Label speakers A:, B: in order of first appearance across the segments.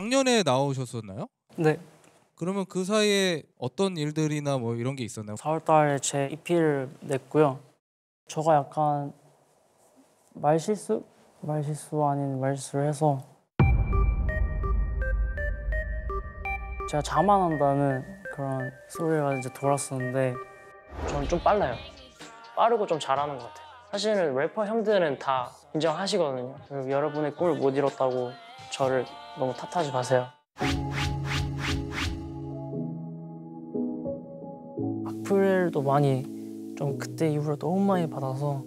A: 작년에 나오셨었나요?
B: 네,
A: 그러면 그 사이에 어떤 일들이나 뭐 이런 게 있었나요?
B: 4월달에 제 EP를 냈고요. 저가 약간 말실수? 말실수 아닌 말실수를 해서 제가 자만한다는 그런 소리가 이제 돌았었는데 저는 좀 빨라요. 빠르고 좀 잘하는 것 같아요. 사실은 래퍼 형들은 다 인정하시거든요. 여러분의 꿈을 못 이뤘다고 저를 너무 탓하지 마세요. 악플도 많이 좀 그때 이후로 너무 많이 받아서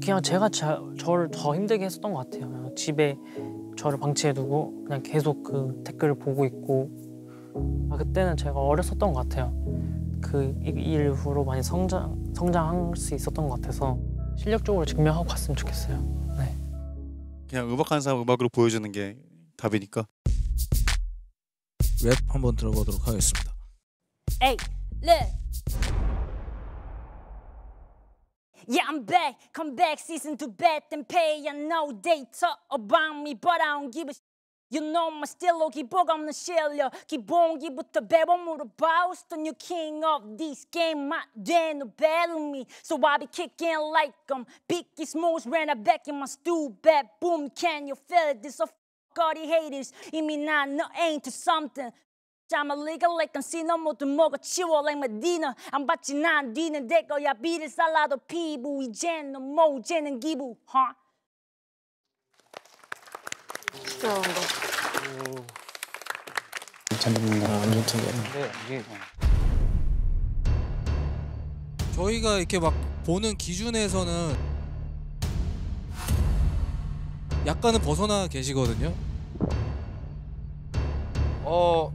B: 그냥 제가 자, 저를 더 힘들게 했었던 것 같아요. 집에 저를 방치해두고 그냥 계속 그 댓글을 보고 있고 아, 그때는 제가 어렸었던 것 같아요. 그 이- 이후로 많이 성장 성장할 수 있었던 것 같아서 실력적으로 증명하고 갔으면 좋겠어요. 네.
C: 그냥 음악하는 사람 음악으로 보여주는 게 답이니까.
A: 랩 한번 들어보도록 하겠습니다.
D: Hey, look. Yeah, I'm back. Come back, season to bet and pay. I know they talk about me, but I don't give a. sh- You know my style, 기복 없는 실력. 기본기부터 배워 물어봐. Who's the new king of this game? My day no battle me, so I be kicking like I'm Biggie Smalls ran I back in my stool, bad boom. Can you feel it? This a f- all the haters. 이미 난 너 ain't to something. I'm a legal like casino 모두 먹어치워 like Medina 안 받지 난 뒤는 내 거야 비를 살라도 피부 이젠 너 모제는 기부 huh?
A: 저희가 이렇게 막 보는 기준에서는 약간은 벗어나 계시거든요. 어.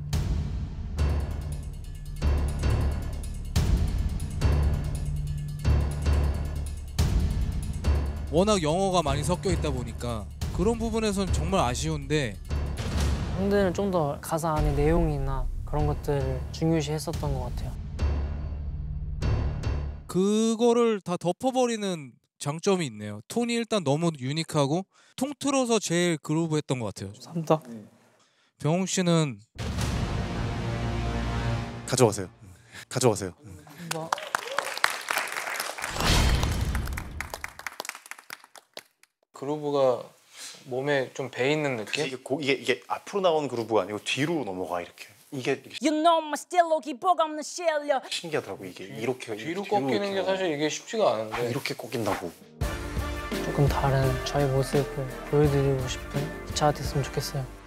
A: 워낙 영어가 많이 섞여 있다 보니까 그런 부분에서는 정말 아쉬운데
B: 형들은 좀 더 가사 안에 내용이나 그런 것들을 중요시 했었던 것 같아요.
A: 그거를 다 덮어버리는 장점이 있네요. 톤이 일단 너무 유니크하고 통틀어서 제일 그루브했던 것 같아요.
B: 감사합니다.
A: 병웅 씨는
C: 가져가세요. 가져가세요.
B: 뭐,
E: 그루브가 몸에 좀 배 있는 느낌?
C: 이게 고, 이게 이게 앞으로 나오는 그루브가 아니고 뒤로 넘어가 이렇게. 이게, 이게
D: You know my style 기복 없는 실력
C: 신기하더라고 이게 이렇게
E: 뒤로 꺾이는
C: 게
E: 사실 이게 쉽지가 않은데
C: 이렇게 꺾인다고.
B: 조금 다른 저의 모습을 보여드리고 싶은 기차가 됐으면 좋겠어요.